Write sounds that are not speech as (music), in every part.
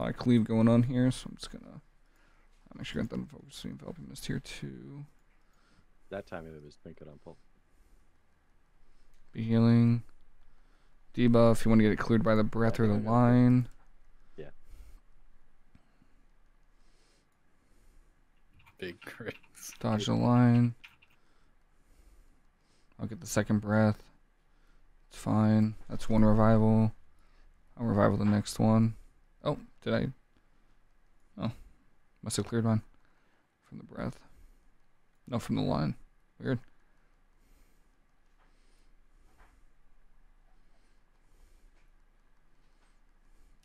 lot of cleave going on here, so I'm just gonna I'm actually gonna focus on enveloping this tier two. That time it was thinking on pull. Be healing. Debuff, you want to get it cleared by the breath or the line. Yeah. Big crits. Dodge the line. I'll get the second breath. It's fine. That's one revival. I'll revival the next one. Oh, did I? Oh, must have cleared one from the breath. No, from the line. Weird.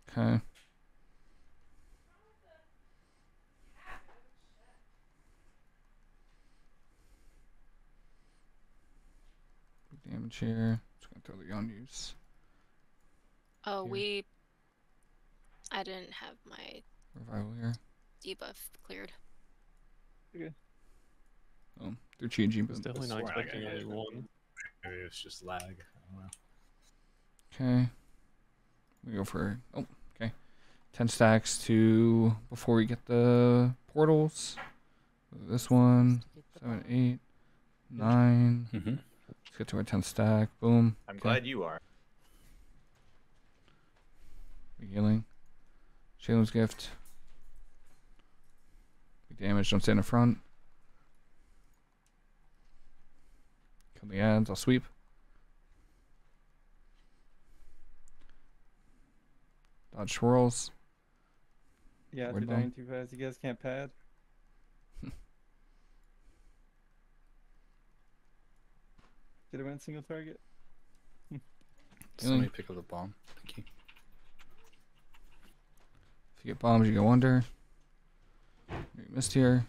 Okay. Damage here. Just gonna throw the on use. Oh, Here. we. I didn't have my Revival here. debuff cleared. Oh, through Chi Ji, I but was definitely not expecting got only it. one. Maybe it's just lag. I don't know. Okay. We go for oh, okay. Ten stacks to before we get the portals. This one, seven, eight, nine. Mm-hmm. Let's get to our ten stack. Boom. I'm Okay. glad you are. Healing. Shalem's gift. Big damage. Don't stand in front. Kill the ads. I'll sweep. Dodge swirls. Yeah, Word they're dying too fast. You guys can't pad. (laughs) Did it win single target? Somebody Healing. pick up the bomb. You. Get bombs, you go under. You missed here.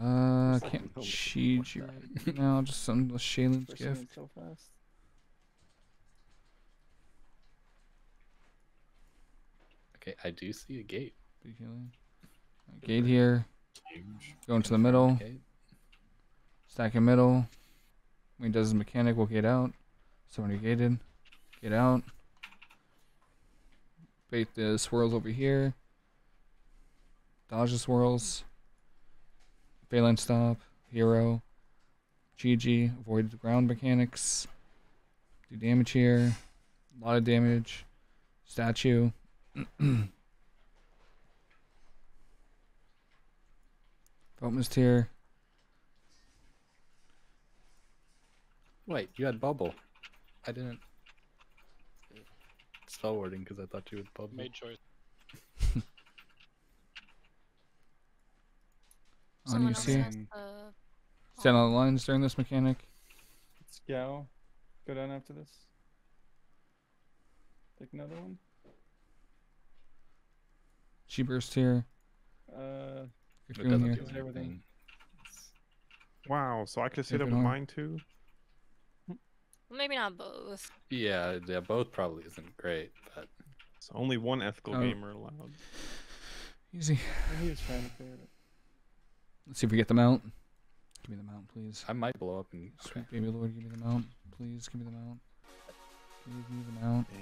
Uh, Just can't cheat you right (laughs) now. Just some of Shalen's gift. so fast. Okay, I do see a gate. Big healing. Uh, Gate here. Huge. Go into the middle. Stack in middle. When he does his mechanic, we'll get out. Somebody gated. Get out. Bait the swirls over here. Dodge the swirls. Phalanx stop. Hero. GG. Avoid the ground mechanics. Do damage here. A lot of damage. Statue. (clears throat) Vote missed here. Wait, you had bubble. I didn't. Spell wording because I thought you would bubble. Made choice. (laughs) On Someone you else see. has the. Stand on the lines during this mechanic. Scow. Go down after this. Take another one. She burst here. Uh, It Cocoon doesn't here. everything. Wow, so I could have stayed up with mine too. Maybe not both. Yeah, yeah, both probably isn't great, but So only one ethical Oh. gamer allowed. Easy. he was trying to clear it. Let's see if we get the mount. Give me the mount, please. I might blow up and. Sweet baby lord, give me the mount. Please give me the mount. Give me the mount. No,